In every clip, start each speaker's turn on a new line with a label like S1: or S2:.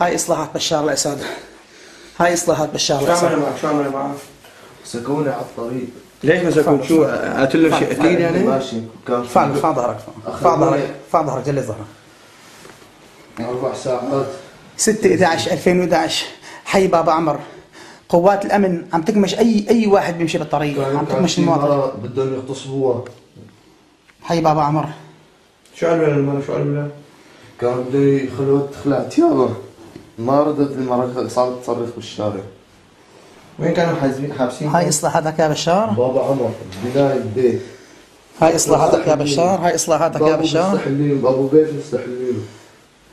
S1: هاي إصلاحات بشار الأسد. هاي إصلاحات بشار
S2: شو عمل
S1: الاسد
S2: معك؟ شو عمل معك؟
S3: سكوني على الطريق.
S2: ليش مسكوك شو قتل له شيء؟ أكيد يعني؟
S3: ماشي.
S1: ارفع ظهرك ارفع ظهرك ارفع ظهرك جلي ظهرك.
S3: أربع ساعات.
S1: 6 11 2011 حي بابا عمر. قوات الأمن عم تكمش اي أي واحد بيمشي بالطريق. عم تكمش المواطن.
S3: بدهم يغتصبوها.
S1: حي بابا عمر.
S2: شو قالوا للمرة؟ شو قالوا لها؟
S3: كانوا بدهم يخلوها تخلع ثيابها ما ردت المرة صارت تصرخ بالشارع.
S2: وين كانوا حازمين حابسين؟
S1: هاي إصلاحاتك يا بشار؟
S3: بابا عمر بناء البيت.
S1: هاي إصلاحاتك يا بشار؟ هاي إصلاحاتك يا بشار؟
S3: مستحلين بابو بيت مستحلينه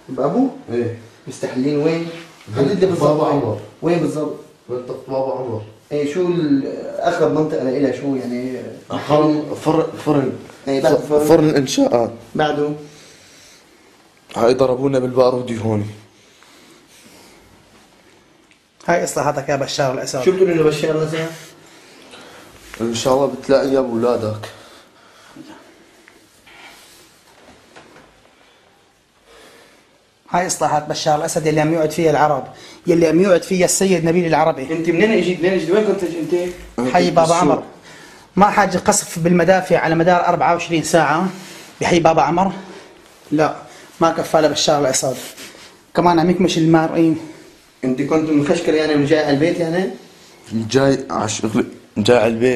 S2: بابو؟
S3: إيه.
S2: مستحلين وين؟ حدد لي بالضبط
S3: بابا؟ عمر.
S2: وين بالضبط؟
S3: منطقة بابا عمر.
S2: إيه شو أقرب منطقة لها شو يعني؟
S3: فرن فرن. فرن
S2: بعد فرن.
S3: فرن إنشاءات.
S2: بعده؟
S3: هاي ضربونا بالبارودي هون.
S1: هاي إصلاحاتك يا بشار الاسد
S2: شو بتقول له بشار مثلا؟
S3: إن شاء الله بتلاقي يا أولادك
S1: هاي إصلاحات بشار الأسد يلي عم يقعد فيها العرب يلي عم يقعد فيها السيد نبيل العربي
S2: أنت منين إجيت؟ منين إجيت؟ وين كنت أنت؟
S1: حي بابا عمر ما حاج قصف بالمدافع على مدار 24 ساعة بحي بابا عمر لا ما كفى لبشار الاسد كمان عم يكمش المارقين
S2: انت كنت مخشكر يعني من جاي على البيت يعني؟
S3: جاي شغل جاي على البيت